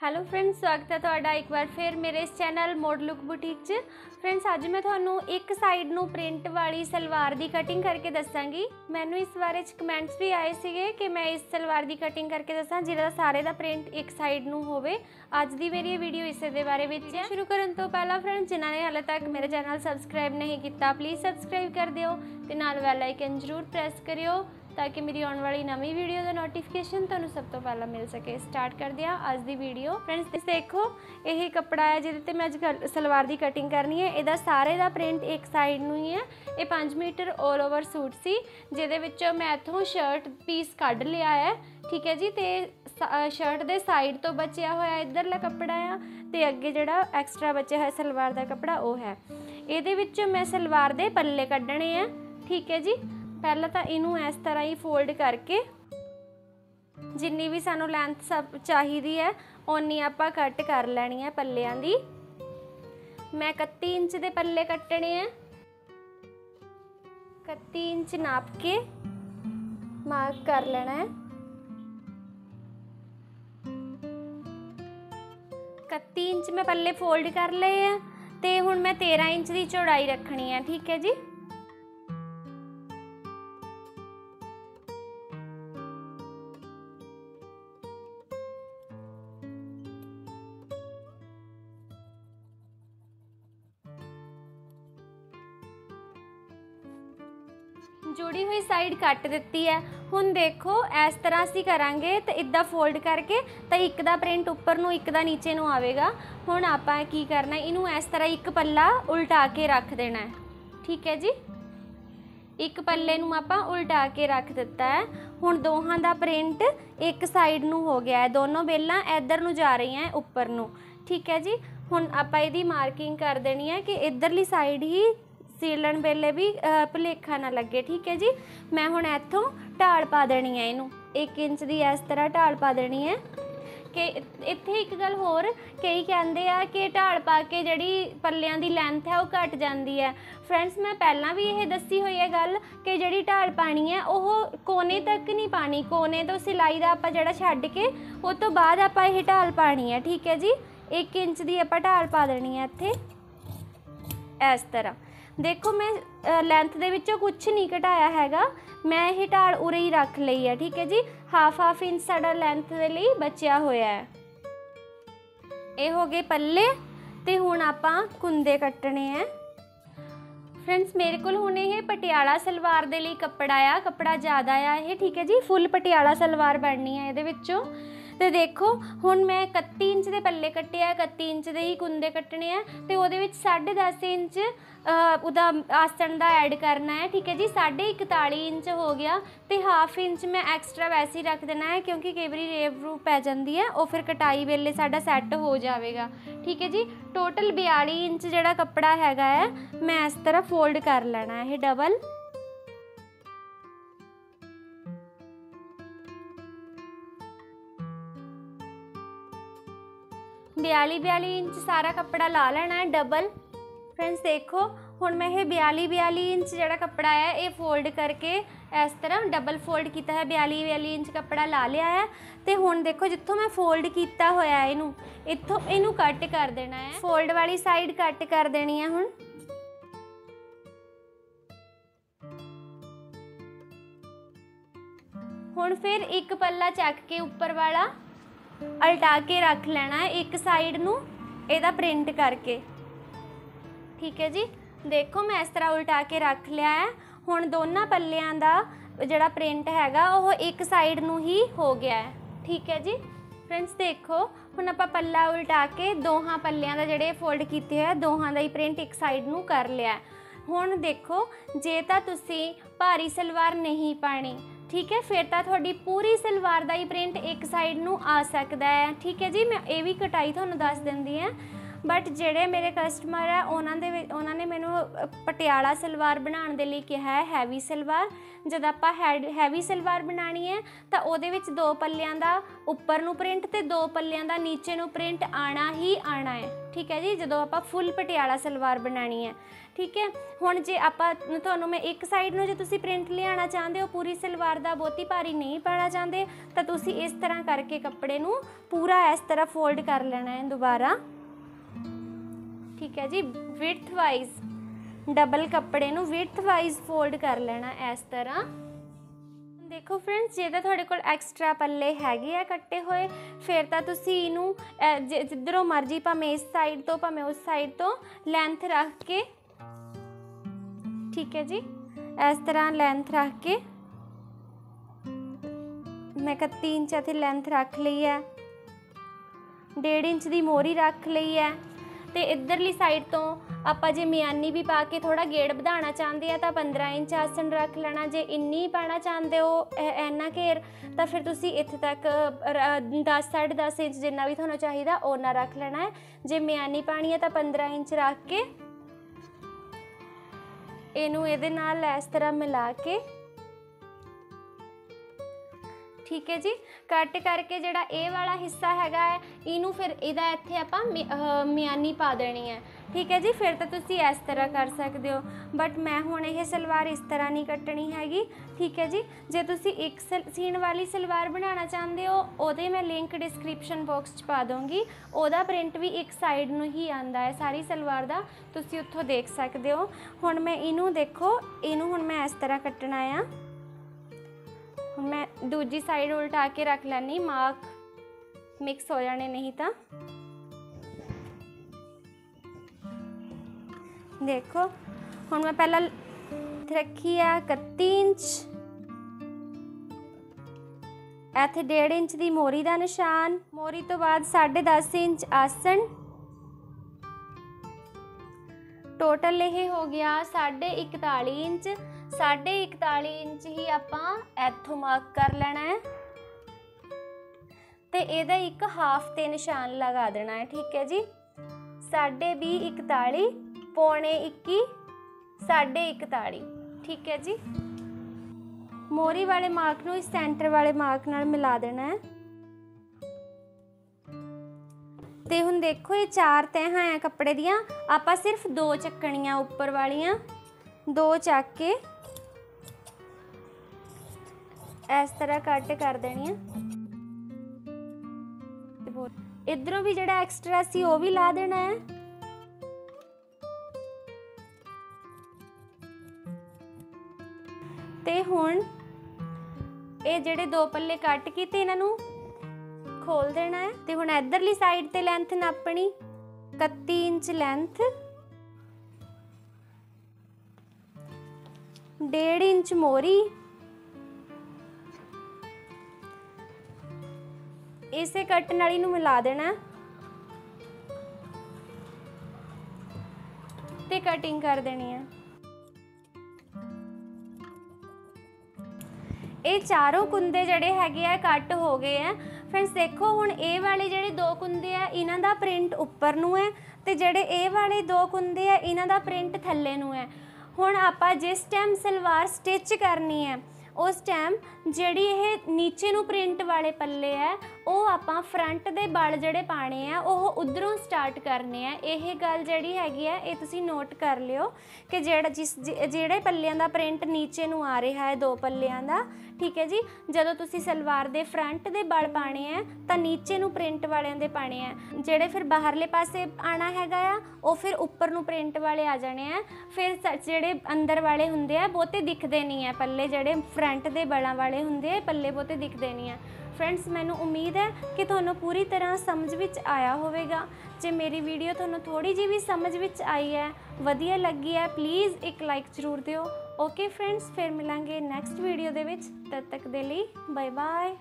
Hello friends ਸਵਾਗਤ ਹੈ ਤੁਹਾਡਾ ਇੱਕ ਵਾਰ ਫਿਰ ਮੇਰੇ ਇਸ ਚੈਨਲ ਮੋਡ ਲੁੱਕ ਬੁਟੀਕ 'ਚ। ਫਰੈਂਡਸ ਅੱਜ ਮੈਂ ਤੁਹਾਨੂੰ ਇੱਕ ਸਾਈਡ ਨੂੰ ਪ੍ਰਿੰਟ ਵਾਲੀ ਸਲਵਾਰ ਦੀ ਕਟਿੰਗ ਕਰਕੇ ਦੱਸਾਂਗੀ। ਮੈਨੂੰ ਇਸ ਬਾਰੇ 'ਚ ਕਮੈਂਟਸ ਵੀ ਆਏ ਸੀਗੇ ਕਿ ਮੈਂ ਇਸ ਸਲਵਾਰ ਦੀ ਕਟਿੰਗ ਕਰਕੇ ਦੱਸਾਂ, ਜਿਹਦਾ ਸਾਰੇ ਦਾ ਪ੍ਰਿੰਟ ਇੱਕ ਸਾਈਡ ਨੂੰ ਹੋਵੇ। ਅੱਜ ਦੀ ਮੇਰੀ ਇਹ ਵੀਡੀਓ ਇਸੇ ਦੇ ਬਾਰੇ ਵਿੱਚ ਹੈ। ਸ਼ੁਰੂ ਕਰਨ ਤੋਂ ਪਹਿਲਾਂ ਫਰੈਂਡਸ ਜਿਨ੍ਹਾਂ ਨੇ ਹਾਲੇ ਤੱਕ ਮੇਰੇ ਚੈਨਲ ਸਬਸਕ੍ਰਾਈਬ ਨਹੀਂ ਕੀਤਾ ਪਲੀਜ਼ ਸਬਸਕ੍ਰਾਈਬ ਕਰ ਦਿਓ ਤੇ ਨਾਲ ਬੈਲ ਆਈਕਨ ਜ਼ਰੂਰ ਪ੍ਰੈਸ ਕਰਿਓ। ਤਾਂ ਕਿ ਮੇਰੀ ਆਉਣ ਵਾਲੀ ਨਵੀਂ ਵੀਡੀਓ ਦਾ ਨੋਟੀਫਿਕੇਸ਼ਨ ਤੁਹਾਨੂੰ ਸਭ ਤੋਂ ਪਹਿਲਾਂ ਮਿਲ ਸਕੇ। ਸਟਾਰਟ ਕਰਦੇ ਹਾਂ ਅੱਜ ਦੀ ਵੀਡੀਓ ਫਰੈਂਡਸ ਦੇਖੋ, ਇਹ ਕੱਪੜਾ ਹੈ ਜਿਹਦੇ ਤੇ ਮੈਂ ਅੱਜ ਕੱਲ੍ਹ ਸਲਵਾਰ ਦੀ ਕਟਿੰਗ ਕਰਨੀ ਹੈ। ਇਹਦਾ ਸਾਰੇ ਦਾ ਪ੍ਰਿੰਟ ਇੱਕ ਸਾਈਡ ਨੂੰ ਹੀ ਹੈ। ਇਹ 5 ਮੀਟਰ 올 ਓਵਰ ਸੂਟ ਸੀ, ਜਿਹਦੇ ਵਿੱਚੋਂ ਮੈਂ ਇੱਥੋਂ ਸ਼ਰਟ ਪੀਸ ਕੱਢ ਲਿਆ ਹੈ। ਠੀਕ ਹੈ ਜੀ, ਤੇ ਸ਼ਰਟ ਦੇ ਸਾਈਡ ਤੋਂ ਬਚਿਆ ਹੋਇਆ ਇਧਰਲਾ ਕੱਪੜਾ ਆ, ਤੇ ਅੱਗੇ ਜਿਹੜਾ ਐਕਸਟਰਾ ਬਚਿਆ ਹੋਇਆ ਸਲਵਾਰ ਦਾ ਕੱਪੜਾ ਉਹ ਹੈ। ਇਹਦੇ ਵਿੱਚੋਂ ਮੈਂ ਸਲਵਾਰ ਦੇ ਪੱਲੇ ਕੱਢਣੇ ਆ। ਠੀਕ ਹੈ ਜੀ। ਪਹਿਲਾਂ ਤਾਂ ਇਹਨੂੰ ਇਸ ਤਰ੍ਹਾਂ ਹੀ ਫੋਲਡ ਕਰਕੇ ਜਿੰਨੀ ਵੀ ਸਾਨੂੰ ਲੈਂਥ ਸਭ ਚਾਹੀਦੀ ਹੈ, ਓਨੀ ਆਪਾਂ ਕੱਟ ਕਰ ਲੈਣੀ ਹੈ ਪੱਲਿਆਂ ਦੀ। ਮੈਂ 31 ਇੰਚ ਦੇ ਪੱਲੇ ਕੱਟਣੇ ਆ। 31 ਇੰਚ ਨਾਪ ਕੇ ਮਾਰਕ ਕਰ ਲੈਣਾ ਹੈ। 31 ਇੰਚ ਮੈਂ ਪੱਲੇ ਫੋਲਡ ਕਰ ਲਏ ਆ ਤੇ ਹੁਣ ਮੈਂ 13 ਇੰਚ ਦੀ ਚੌੜਾਈ ਰੱਖਣੀ ਹੈ, ਠੀਕ ਹੈ ਜੀ? ਜੁੜੀ ਹੋਈ ਸਾਈਡ ਕੱਟ ਦਿੱਤੀ ਹੈ। ਹੁਣ ਦੇਖੋ, ਇਸ ਤਰ੍ਹਾਂ ਅਸੀਂ ਕਰਾਂਗੇ ਤਾਂ ਇਦਾਂ ਫੋਲਡ ਕਰਕੇ ਤਾਂ ਇੱਕ ਦਾ ਪ੍ਰਿੰਟ ਉੱਪਰ ਨੂੰ, ਇੱਕ ਦਾ ਨੀਚੇ ਨੂੰ ਆਵੇਗਾ। ਹੁਣ ਆਪਾਂ ਕੀ ਕਰਨਾ, ਇਹਨੂੰ ਇਸ ਤਰ੍ਹਾਂ ਇੱਕ ਪੱਲਾ ਉਲਟਾ ਕੇ ਰੱਖ ਦੇਣਾ ਹੈ। ਠੀਕ ਹੈ ਜੀ? ਇੱਕ ਪੱਲੇ ਨੂੰ ਆਪਾਂ ਉਲਟਾ ਕੇ ਰੱਖ ਦਿੱਤਾ ਹੈ। ਹੁਣ ਦੋਹਾਂ ਦਾ ਪ੍ਰਿੰਟ ਇੱਕ ਸਾਈਡ ਨੂੰ ਹੋ ਗਿਆ ਹੈ। ਦੋਨੋਂ ਬੇਲਾਂ ਇੱਧਰ ਨੂੰ ਜਾ ਰਹੀਆਂ ਉੱਪਰ ਨੂੰ। ਠੀਕ ਹੈ ਜੀ? ਹੁਣ ਆਪਾਂ ਇਹਦੀ ਮਾਰਕਿੰਗ ਕਰ ਦੇਣੀ ਹੈ ਕਿ ਇਧਰਲੀ ਸਾਈਡ ਹੀ ਸੀਲਣ ਵੇਲੇ ਵੀ ਭੁਲੇਖਾ ਨਾ ਲੱਗੇ, ਠੀਕ ਹੈ ਜੀ? ਮੈਂ ਹੁਣ ਇੱਥੋਂ ਢਾਲ ਪਾ ਦੇਣੀ ਹੈ ਇਹਨੂੰ। 1 ਇੰਚ ਦੀ ਇਸ ਤਰ੍ਹਾਂ ਢਾਲ ਪਾ ਦੇਣੀ ਹੈ। ਕਿ ਇੱਥੇ ਇੱਕ ਗੱਲ ਹੋਰ, ਕਈ ਕਹਿੰਦੇ ਆ ਕਿ ਢਾਲ ਪਾ ਕੇ ਜਿਹੜੀ ਪੱਲਿਆਂ ਦੀ ਲੈਂਥ ਹੈ ਉਹ ਘਟ ਜਾਂਦੀ ਹੈ। ਫਰੈਂਡਸ ਮੈਂ ਪਹਿਲਾਂ ਵੀ ਇਹ ਦੱਸੀ ਹੋਈ ਹੈ ਗੱਲ ਕਿ ਜਿਹੜੀ ਢਾਲ ਪਾਣੀ ਹੈ, ਉਹ ਕੋਨੇ ਤੱਕ ਨਹੀਂ ਪਾਣੀ। ਕੋਨੇ ਤੋਂ ਸਿਲਾਈ ਦਾ ਆਪਾਂ ਜਿਹੜਾ ਛੱਡ ਕੇ, ਉਹ ਤੋਂ ਬਾਅਦ ਆਪਾਂ ਇਹ ਢਾਲ ਪਾਣੀ ਹੈ, ਠੀਕ ਹੈ ਜੀ? 1 ਇੰਚ ਦੀ ਆਪਾਂ ਢਾਲ ਪਾ ਦੇਣੀ ਹੈ ਇੱਥੇ। ਇਸ ਤਰ੍ਹਾਂ। ਦੇਖੋ ਮੈਂ ਲੈਂਥ ਦੇ ਵਿੱਚੋਂ ਕੁਝ ਨਹੀਂ ਘਟਾਇਆ ਹੈਗਾ। ਮੈਂ ਇਹ ਢਾਲ ਉਰੇ ਹੀ ਰੱਖ ਲਈ ਹੈ ਠੀਕ ਹੈ ਜੀ? ਹਾਫ ਹਾਫ ਇੰਚ ਸਾਡਾ ਲੈਂਥ ਦੇ ਲਈ ਬਚਿਆ ਹੋਇਆ ਹੈ। ਇਹ ਹੋ ਗਏ ਪੱਲੇ ਤੇ ਹੁਣ ਆਪਾਂ ਕੁੰਦੇ ਕੱਟਣੇ ਆ ਫਰੈਂਡਸ ਮੇਰੇ ਕੋਲ ਹੁਣ ਇਹ ਪਟਿਆਲਾ ਸਲਵਾਰ ਦੇ ਲਈ ਕੱਪੜਾ ਆ, ਕੱਪੜਾ ਜ਼ਿਆਦਾ ਆ ਇਹ, ਠੀਕ ਹੈ ਜੀ? ਫੁੱਲ ਪਟਿਆਲਾ ਸਲਵਾਰ ਬਣਨੀ ਹੈ ਇਹਦੇ ਵਿੱਚੋਂ। ਤੇ ਦੇਖੋ, ਹੁਣ ਮੈਂ 31 ਇੰਚ ਦੇ ਪੱਲੇ ਕੱਟੇ ਆ 31 ਇੰਚ ਦੇ ਹੀ ਕੁੰਦੇ ਕੱਟਣੇ ਆ, ਤੇ ਉਹਦੇ ਵਿੱਚ 10.5 ਇੰਚ ਉਹਦਾ ਆਸਣ ਦਾ ਐਡ ਕਰਨਾ ਹੈ, ਠੀਕ ਹੈ ਜੀ? 41 ਇੰਚ ਹੋ ਗਿਆ, ਤੇ ਹਾਫ ਇੰਚ ਮੈਂ ਐਕਸਟਰਾ ਵੈਸੇ ਹੀ ਰੱਖ ਦੇਣਾ ਹੈ, ਕਿਉਂਕਿ ਕਈ ਵਾਰੀ ਰੇਵ ਰੂ ਪੈ ਜਾਂਦੀ ਹੈ, ਉਹ ਫਿਰ ਕਟਾਈ ਵੇਲੇ ਸਾਡਾ ਸੈੱਟ ਹੋ ਜਾਵੇਗਾ, ਠੀਕ ਹੈ ਜੀ? ਟੋਟਲ 42 ਇੰਚ ਜਿਹੜਾ ਕੱਪੜਾ ਹੈਗਾ ਹੈ, ਮੈਂ ਇਸ ਤਰ੍ਹਾਂ ਫੋਲਡ ਕਰ ਲੈਣਾ ਹੈ, ਇਹ ਡਬਲ ਬਿਆਲੀ ਬਿਆਲੀ ਇੰਚ ਸਾਰਾ ਕੱਪੜਾ ਲਾ ਲੈਣਾ ਹੈ ਡਬਲ ਫਰੈਂਡਸ ਦੇਖੋ, ਹੁਣ ਮੈਂ ਇਹ 42 42 ਇੰਚ ਜਿਹੜਾ ਕੱਪੜਾ ਹੈ ਇਹ ਫੋਲਡ ਕਰਕੇ ਇਸ ਤਰ੍ਹਾਂ ਡਬਲ ਫੋਲਡ ਕੀਤਾ ਹੈ 42 42 ਇੰਚ ਕੱਪੜਾ ਲਾ ਲਿਆ ਹੈ। ਤੇ ਹੁਣ ਦੇਖੋ, ਜਿੱਥੋਂ ਮੈਂ ਫੋਲਡ ਕੀਤਾ ਹੋਇਆ ਹੈ ਇਹਨੂੰ, ਇੱਥੋਂ ਇਹਨੂੰ ਕੱਟ ਕਰ ਦੇਣਾ ਹੈ। ਫੋਲਡ ਵਾਲੀ ਸਾਈਡ ਕੱਟ ਕਰ ਦੇਣੀ ਹੈ ਹੁਣ। ਹੁਣ ਫਿਰ ਇੱਕ ਪੱਲਾ ਚੱਕ ਕੇ ਉੱਪਰ ਵਾਲਾ। ਅਲਟਾ ਕੇ ਰੱਖ ਲੈਣਾ ਹੈ ਇੱਕ ਸਾਈਡ ਨੂੰ, ਇਹਦਾ ਪ੍ਰਿੰਟ ਕਰਕੇ। ਠੀਕ ਹੈ ਜੀ? ਦੇਖੋ, ਮੈਂ ਇਸ ਤਰ੍ਹਾਂ ਉਲਟਾ ਕੇ ਰੱਖ ਲਿਆ ਹੈ। ਹੁਣ ਦੋਨਾਂ ਪੱਲਿਆਂ ਦਾ ਜਿਹੜਾ ਪ੍ਰਿੰਟ ਹੈਗਾ, ਉਹ ਇੱਕ ਸਾਈਡ ਨੂੰ ਹੀ ਹੋ ਗਿਆ ਹੈ। ਠੀਕ ਹੈ ਜੀ? ਫਰੈਂਡਸ ਦੇਖੋ, ਹੁਣ ਆਪਾਂ ਪੱਲਾ ਉਲਟਾ ਕੇ ਦੋਹਾਂ ਪੱਲਿਆਂ ਦਾ ਜਿਹੜੇ ਫੋਲਡ ਕੀਤੇ ਹੋਏ ਦੋਹਾਂ ਦਾ ਹੀ ਪ੍ਰਿੰਟ ਇੱਕ ਸਾਈਡ ਨੂੰ ਕਰ ਲਿਆ ਹੁਣ ਦੇਖੋ, ਜੇ ਤਾਂ ਤੁਸੀਂ ਭਾਰੀ ਸਲਵਾਰ ਨਹੀਂ ਪਾਣੀ ਠੀਕ ਹੈ, ਫਿਰ ਤਾਂ ਤੁਹਾਡੀ ਪੂਰੀ ਸਲਵਾਰ ਦਾ ਹੀ ਪ੍ਰਿੰਟ ਇੱਕ ਸਾਈਡ ਨੂੰ ਆ ਸਕਦਾ ਹੈ। ਠੀਕ ਹੈ ਜੀ, ਮੈਂ ਇਹ ਵੀ ਕਟਾਈ ਤੁਹਾਨੂੰ ਦੱਸ ਦਿੰਦੀ ਹਾਂ। ਬਟ ਜਿਹੜੇ ਮੇਰੇ ਕਸਟਮਰ ਆ, ਉਹਨਾਂ ਦੇ ਉਹਨਾਂ ਨੇ ਮੈਨੂੰ ਪਟਿਆਲਾ ਸਲਵਾਰ ਬਣਾਉਣ ਦੇ ਲਈ ਕਿਹਾ ਹੈ ਹੈਵੀ ਸਲਵਾਰ। ਜਦ ਆਪਾਂ ਹੈਵੀ ਸਲਵਾਰ ਬਣਾਣੀ ਹੈ, ਤਾਂ ਉਹਦੇ ਵਿੱਚ ਦੋ ਪੱਲਿਆਂ ਦਾ ਉੱਪਰ ਨੂੰ ਪ੍ਰਿੰਟ ਤੇ ਦੋ ਪੱਲਿਆਂ ਦਾ ਨੀਚੇ ਨੂੰ ਪ੍ਰਿੰਟ ਆਣਾ ਹੀ ਆਣਾ ਹੈ। ਠੀਕ ਹੈ ਜੀ? ਜਦੋਂ ਆਪਾਂ ਫੁੱਲ ਪਟਿਆਲਾ ਸਲਵਾਰ ਬਣਾਣੀ ਹੈ। ਠੀਕ ਹੈ? ਹੁਣ ਜੇ ਆਪਾਂ ਤੁਹਾਨੂੰ ਮੈਂ ਇੱਕ ਸਾਈਡ ਨੂੰ ਜੇ ਤੁਸੀਂ ਪ੍ਰਿੰਟ ਲਿਆਉਣਾ ਚਾਹੁੰਦੇ ਹੋ, ਪੂਰੀ ਸਲਵਾਰ ਦਾ ਬਹੁਤੀ ਭਾਰੀ ਨਹੀਂ ਪਾਣਾ ਚਾਹੁੰਦੇ, ਤਾਂ ਤੁਸੀਂ ਇਸ ਤਰ੍ਹਾਂ ਕਰਕੇ ਕੱਪੜੇ ਨੂੰ ਪੂਰਾ ਇਸ ਤਰ੍ਹਾਂ ਫੋਲਡ ਕਰ ਲੈਣਾ ਹੈ ਦੁਬਾਰਾ। ਠੀਕ ਹੈ ਜੀ ਵਿਡਥ ਵਾਈਜ਼ ਡਬਲ ਕੱਪੜੇ ਨੂੰ ਵਿਡਥ ਵਾਈਜ਼ ਫੋਲਡ ਕਰ ਲੈਣਾ ਇਸ ਤਰ੍ਹਾਂ। ਦੇਖੋ ਫਰੈਂਡਸ ਜੇ ਤਾਂ ਤੁਹਾਡੇ ਕੋਲ ਐਕਸਟਰਾ ਪੱਲੇ ਹੈਗੇ ਆ ਕੱਟੇ ਹੋਏ, ਫਿਰ ਤਾਂ ਤੁਸੀਂ ਇਹਨੂੰ ਜਿੱਧਰੋਂ ਮਰਜ਼ੀ ਭਾਵੇਂ ਇਸ ਸਾਈਡ ਤੋਂ, ਭਾਵੇਂ ਉਸ ਸਾਈਡ ਤੋਂ ਲੈਂਥ ਰੱਖ ਕੇ, ਠੀਕ ਹੈ ਜੀ, ਇਸ ਤਰ੍ਹਾਂ ਲੈਂਥ ਰੱਖ ਕੇ, ਮੈਂ 31 ਇੰਚ ਇੱਥੇ ਲੈਂਥ ਰੱਖ ਲਈ ਹੈ 1.5 ਇੰਚ ਦੀ ਮੋਰੀ ਰੱਖ ਲਈ ਹੈ। ਤੇ ਇਧਰਲੀ ਸਾਈਡ ਤੋਂ ਆਪਾਂ ਜੇ ਮਿਆਨੀ ਵੀ ਪਾ ਕੇ ਥੋੜਾ ਗੇੜ ਵਧਾਉਣਾ ਚਾਹੁੰਦੇ ਆ ਤਾਂ 15 ਇੰਚ ਆਸਣ ਰੱਖ ਲੈਣਾ, ਜੇ ਇੰਨੀ ਪਾਣਾ ਚਾਹੁੰਦੇ ਹੋ ਇਹ- ਇੰਨਾ ਘੇਰ, ਤਾਂ ਫਿਰ ਤੁਸੀਂ ਇੱਥੇ ਤੱਕ 10 10.5 ਇੰਚ ਜਿੰਨਾ ਵੀ ਤੁਹਾਨੂੰ ਚਾਹੀਦਾ ਉਹਨਾਂ ਰੱਖ ਲੈਣਾ ਹੈ। ਜੇ ਮਿਆਨੀ ਪਾਣੀ ਹੈ ਤਾਂ 15 ਇੰਚ ਰੱਖ ਕੇ ਇਹਨੂੰ ਇਹਦੇ ਨਾਲ ਇਸ ਤਰ੍ਹਾਂ ਮਿਲਾ ਕੇ ਠੀਕ ਹੈ ਜੀ। ਕੱਟ ਕਰਕੇ ਜਿਹੜਾ ਇਹ ਵਾਲਾ ਹਿੱਸਾ ਹੈਗਾ ਹੈ, ਇਹਨੂੰ ਫਿਰ ਇਹਦਾ ਇੱਥੇ ਆਪਾਂ ਮਿ- ਮਿਆਨੀ ਪਾ ਦੇਣੀ ਹੈ। ਠੀਕ ਹੈ ਜੀ, ਫਿਰ ਤਾਂ ਤੁਸੀਂ ਇਸ ਤਰ੍ਹਾਂ ਕਰ ਸਕਦੇ ਹੋ। ਬਟ ਮੈਂ ਹੁਣ ਇਹ ਸਲਵਾਰ ਇਸ ਤਰ੍ਹਾਂ ਨਹੀਂ ਕੱਟਣੀ ਹੈਗੀ। ਠੀਕ ਹੈ ਜੀ, ਜੇ ਤੁਸੀਂ ਇੱਕ ਸਲ- ਸੀਣ ਵਾਲੀ ਸਲਵਾਰ ਬਣਾਉਣਾ ਚਾਹੁੰਦੇ ਹੋ, ਉਹਦੇ ਮੈਂ ਲਿੰਕ ਡਿਸਕ੍ਰਿਪਸ਼ਨ ਬਾਕਸ 'ਚ ਪਾ ਦੂੰਗੀ ਉਹਦਾ ਪ੍ਰਿੰਟ ਵੀ ਇੱਕ ਸਾਈਡ ਨੂੰ ਹੀ ਆਂਦਾ ਹੈ ਸਾਰੀ ਸਲਵਾਰ ਦਾ। ਤੁਸੀਂ ਉੱਥੋਂ ਦੇਖ ਸਕਦੇ ਹੋ। ਹੁਣ ਮੈਂ ਇਹਨੂੰ ਦੇਖੋ, ਇਹਨੂੰ ਹੁਣ ਮੈਂ ਇਸ ਤਰ੍ਹਾਂ ਕੱਟਣਾ ਆ। ਹੁਣ ਮੈਂ ਦੂਜੀ ਸਾਈਡ ਉਲਟਾ ਕੇ ਰੱਖ ਲੈਣੀ ਮਾਰਕ ਮਿਕਸ ਹੋ ਜਾਣੇ ਨਹੀਂ ਤਾਂ। ਦੇਖੋ, ਹੁਣ ਮੈਂ ਪਹਿਲਾਂ ਰੱਖੀ ਆ 31 ਇੰਚ। ਇੱਥੇ 1.5 ਇੰਚ ਦੀ ਮੋਰੀ ਦਾ ਨਿਸ਼ਾਨ। ਮੋਰੀ ਤੋਂ ਬਾਅਦ 10.5 ਇੰਚ ਆਸਣ। ਟੋਟਲ ਇਹ ਹੋ ਗਿਆ 41 ਇੰਚ। 41 ਇੰਚ ਹੀ ਆਪਾਂ ਇੱਥੋਂ ਮਾਰਕ ਕਰ ਲੈਣਾ ਹੈ। ਤੇ ਇਹਦਾ ਇੱਕ ਹਾਫ ਤੇ ਨਿਸ਼ਾਨ ਲਗਾ ਦੇਣਾ ਹੈ, ਠੀਕ ਹੈ ਜੀ। ਸਾਢੇ 20 41 ਪੌਣੇ 21 ਸਾਢੇ 41 ਠੀਕ ਹੈ ਜੀ। ਮੋਰੀ ਵਾਲੇ ਮਾਰਕ ਨੂੰ ਇਸ ਸੈਂਟਰ ਵਾਲੇ ਮਾਰਕ ਨਾਲ ਮਿਲਾ ਦੇਣਾ ਹੈ। ਤੇ ਹੁਣ ਦੇਖੋ ਇਹ ਚਾਰ ਤਹਿਾਂ ਆ ਕੱਪੜੇ ਦੀਆਂ, ਆਪਾਂ ਸਿਰਫ ਦੋ ਚੱਕਣੀਆਂ ਉੱਪਰ ਵਾਲੀਆਂ, ਦੋ ਚੱਕ ਕੇ ਇਸ ਤਰ੍ਹਾਂ ਕੱਟ ਕਰ ਦੇਣੀਆਂ ਇਧਰੋਂ ਵੀ ਜਿਹੜਾ ਐਕਸਟਰਾ ਸੀ, ਉਹ ਵੀ ਲਾ ਦੇਣਾ ਹੈ। ਤੇ ਹੁਣ ਇਹ ਜਿਹੜੇ ਦੋ ਪੱਲੇ ਕੱਟ ਕੀਤੇ ਇਹਨਾਂ ਨੂੰ, ਖੋਲ ਦੇਣਾ ਹੈ। ਤੇ ਹੁਣ ਇਧਰਲੀ ਸਾਈਡ ਤੇ ਲੈਂਥ ਨਾਪਣੀ। 31 ਇੰਚ ਲੈਂਥ 1.5 ਇੰਚ ਮੋਰੀ। ਇਸੇ ਕੱਟਣ ਵਾਲੀ ਨੂੰ ਮਿਲਾ ਦੇਣਾ। ਤੇ ਕਟਿੰਗ ਕਰ ਦੇਣੀ ਹੈ ਇਹ ਚਾਰੋਂ ਕੁੰਦੇ ਜਿਹੜੇ ਹੈਗੇ ਆ ਕੱਟ ਹੋ ਗਏ ਆ। ਫਰੈਂਡਸ, ਦੇਖੋ ਹੁਣ ਇਹ ਵਾਲੇ ਜਿਹੜੇ ਦੋ ਕੁੰਦੇ ਆ, ਇਹਨਾਂ ਦਾ ਪ੍ਰਿੰਟ ਉੱਪਰ ਨੂੰ ਹੈ ਤੇ ਜਿਹੜੇ ਇਹ ਵਾਲੇ ਦੋ ਕੁੰਦੇ ਆ, ਇਹਨਾਂ ਦਾ ਪ੍ਰਿੰਟ ਥੱਲੇ ਨੂੰ ਹੈ। ਹੁਣ ਆਪਾਂ ਜਿਸ ਟਾਈਮ ਸਲਵਾਰ ਸਟਿਚ ਕਰਨੀ ਹੈ ਉਸ ਟਾਈਮ ਜਿਹੜੀ ਇਹ ਨੀਚੇ ਨੂੰ ਪ੍ਰਿੰਟ ਵਾਲੇ ਪੱਲੇ ਆ ਉਹ ਆਪਾਂ ਫਰੰਟ ਦੇ ਬਲ ਜਿਹੜੇ ਪਾਣੇ ਆ, ਉਹ ਉਧਰੋਂ ਸਟਾਰਟ ਕਰਨੇ ਆ। ਇਹ ਗੱਲ ਜਿਹੜੀ ਹੈਗੀ ਆ, ਇਹ ਤੁਸੀਂ ਨੋਟ ਕਰ ਲਿਓ ਕਿ ਜਿਹੜਾ ਜਿਸ ਜਿਹੜੇ ਪੱਲਿਆਂ ਦਾ ਪ੍ਰਿੰਟ ਨੀਚੇ ਨੂੰ ਆ ਰਿਹਾ ਹੈ, ਦੋ ਪੱਲਿਆਂ ਦਾ, ਠੀਕ ਹੈ ਜੀ? ਜਦੋਂ ਤੁਸੀਂ ਸਲਵਾਰ ਦੇ ਫਰੰਟ ਦੇ ਬਲ ਪਾਣੇ ਆ, ਤਾਂ ਨੀਚੇ ਨੂੰ ਪ੍ਰਿੰਟ ਵਾਲਿਆਂ ਦੇ ਪਾਣੇ ਆ। ਜਿਹੜੇ ਫਿਰ ਬਾਹਰਲੇ ਪਾਸੇ ਆਣਾ ਹੈਗਾ ਆ, ਉਹ ਫਿਰ ਉੱਪਰ ਨੂੰ ਪ੍ਰਿੰਟ ਵਾਲੇ ਆ ਜਾਣੇ ਆ। ਫਿਰ ਸ- ਜਿਹੜੇ ਅੰਦਰ ਵਾਲੇ ਹੁੰਦੇ ਆ, ਬਹੁਤੇ ਦਿਖਦੇ ਨਹੀਂ ਆ ਪੱਲੇ ਜਿਹੜੇ ਫਰੰਟ ਦੇ ਬਲਾਂ ਵਾਲੇ ਹੁੰਦੇ ਪੱਲੇ ਬਹੁਤੇ ਦਿਖਦੇ ਨਹੀਂ ਆ। ਫਰੈਂਡਸ ਮੈਨੂੰ ਉਮੀਦ ਹੈ ਕਿ ਤੁਹਾਨੂੰ ਪੂਰੀ ਤਰ੍ਹਾਂ ਸਮਝ ਵਿੱਚ ਆਇਆ ਹੋਵੇਗਾ। ਜੇ ਮੇਰੀ ਵੀਡੀਓ ਤੁਹਾਨੂੰ ਥੋੜੀ ਜਿਹੀ ਵੀ ਸਮਝ ਵਿੱਚ ਆਈ ਹੈ, ਵਧੀਆ ਲੱਗੀ ਹੈ ਪਲੀਜ਼ ਇੱਕ ਲਾਈਕ ਜ਼ਰੂਰ ਦਿਓ। ਓਕੇ ਫਰੈਂਡਸ ਫਿਰ ਮਿਲਾਂਗੇ ਨੈਕਸਟ ਵੀਡੀਓ ਦੇ ਵਿੱਚ। ਤਦ ਤੱਕ ਦੇ ਲਈ ਬਾਏ ਬਾਏ